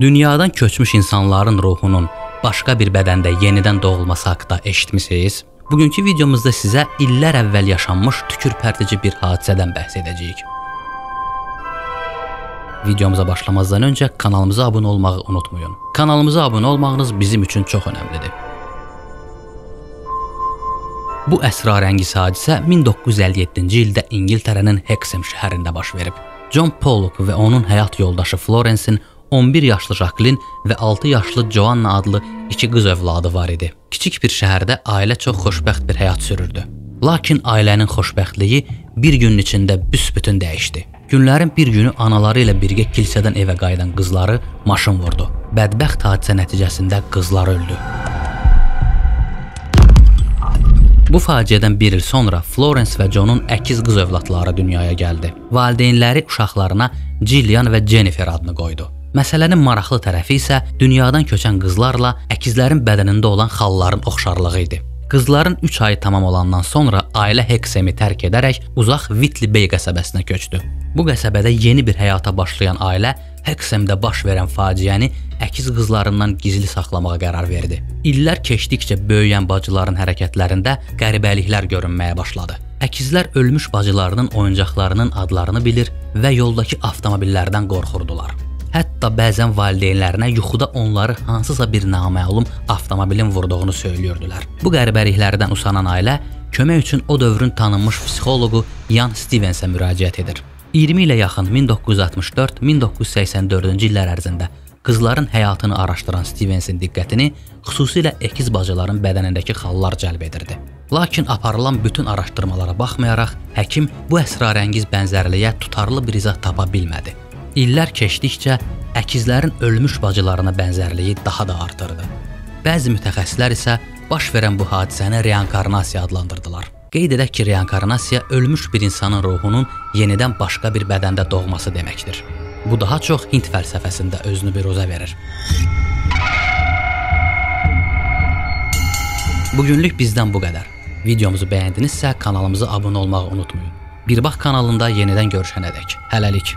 Dünyadan köçmüş insanların ruhunun başqa bir bədəndə yenidən doğulması haqqında eşitmisiniz? Bugünkü videomuzda sizə illər əvvəl yaşanmış tükürpərdici bir hadisədən bəhs edəcəyik. Videomuza başlamazdan öncə kanalımıza abunə olmağı unutmayın. Kanalımıza abunə olmağınız bizim üçün çox önəmlidir. Bu əsrarəngiz hadisə 1957-ci ildə İngiltərənin Hexham şəhərində baş verib. John Pollock və onun həyat yoldaşı Florence'in 11 yaşlı Jacqueline və 6 yaşlı Joanna adlı iki qız övladı var idi. Kiçik bir şəhərdə ailə çox xoşbəxt bir həyat sürürdü. Lakin ailənin xoşbəxtliyi bir günün içində büsbütün dəyişdi. Günlərin bir günü anaları ilə birgə kilsədən evə qayıdan qızları maşın vurdu. Bədbəxt hadisə nəticəsində qızlar öldü. Bu faciədən bir il sonra Florence və Johnun əkiz qız övladları dünyaya gəldi. Valideynləri uşaqlarına Jillian və Jennifer adını qoydu. Məsələnin maraqlı tərəfi isə dünyadan köçən qızlarla əkizlərin bədənində olan xalların oxşarlığı idi. Qızların 3 ayı tamam olandan sonra ailə Hexemi tərk edərək uzaq Whitley Bay qəsəbəsinə köçdü. Bu qəsəbədə yeni bir həyata başlayan ailə Hexemdə baş verən faciəni əkiz qızlarından gizli saxlamağa qərar verdi. İllər keçdikcə böyüyən bacıların hərəkətlərində qəribəliklər görünməyə başladı. Əkizlər ölmüş bacılarının oyuncaqlarının adlarını bilir və yoldakı avtomobillərdən qorxurdular. Hətta bəzən valideynlərinə yuxuda onları hansısa bir naməlum avtomobilin vurduğunu söylüyordülər. Bu qəribəliklərdən usanan ailə kömək üçün o dövrün tanınmış psixoloqu Ian Stevensə müraciət edir. 20 ilə yaxın 1964-1984-cü illər ərzində qızların həyatını araşdıran Stevensin diqqətini xüsusilə əkiz bacıların bədənindəki xallar cəlb edirdi. Lakin aparılan bütün araşdırmalara baxmayaraq, həkim bu əsrarəngiz bənzərliyə tutarlı bir izah tapa bilmədi. İllər keçdikcə əkizlərin ölmüş bacılarına bənzərliyi daha da artırdı. Bəzi mütəxəssislər isə baş verən bu hadisəni reinkarnasiya adlandırdılar. Qeyd edək ki, reinkarnasiya ölmüş bir insanın ruhunun yenidən başqa bir bədəndə doğması deməkdir. Bu daha çox Hind fəlsəfəsində özünü biruzə verir. Bugünlük bizdən bu qədər. Videomuzu bəyəndinizsə kanalımıza abunə olmağı unutmayın. Bir bax kanalında yenidən görüşənədək. Hələlik.